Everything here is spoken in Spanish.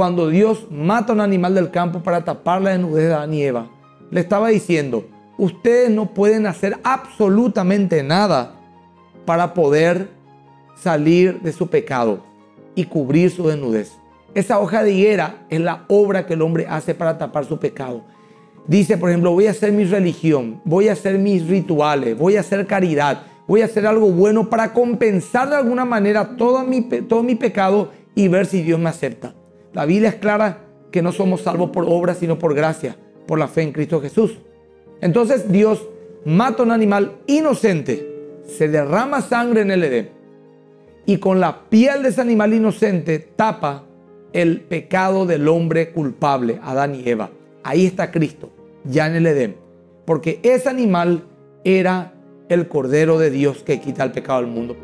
cuando Dios mata a un animal del campo para tapar la desnudez de Adán y Eva, le estaba diciendo, ustedes no pueden hacer absolutamente nada para poder salir de su pecado y cubrir su desnudez. Esa hoja de higuera es la obra que el hombre hace para tapar su pecado. Dice, por ejemplo, voy a hacer mi religión, voy a hacer mis rituales, voy a hacer caridad, voy a hacer algo bueno para compensar de alguna manera todo mi, todo mi pecado y ver si Dios me acepta. La Biblia es clara que no somos salvos por obra, sino por gracia, por la fe en Cristo Jesús. Entonces Dios mata un animal inocente, se derrama sangre en el Edén y con la piel de ese animal inocente tapa el pecado del hombre culpable, Adán y Eva. Ahí está Cristo, ya en el Edén. Porque ese animal era el Cordero de Dios que quita el pecado del mundo.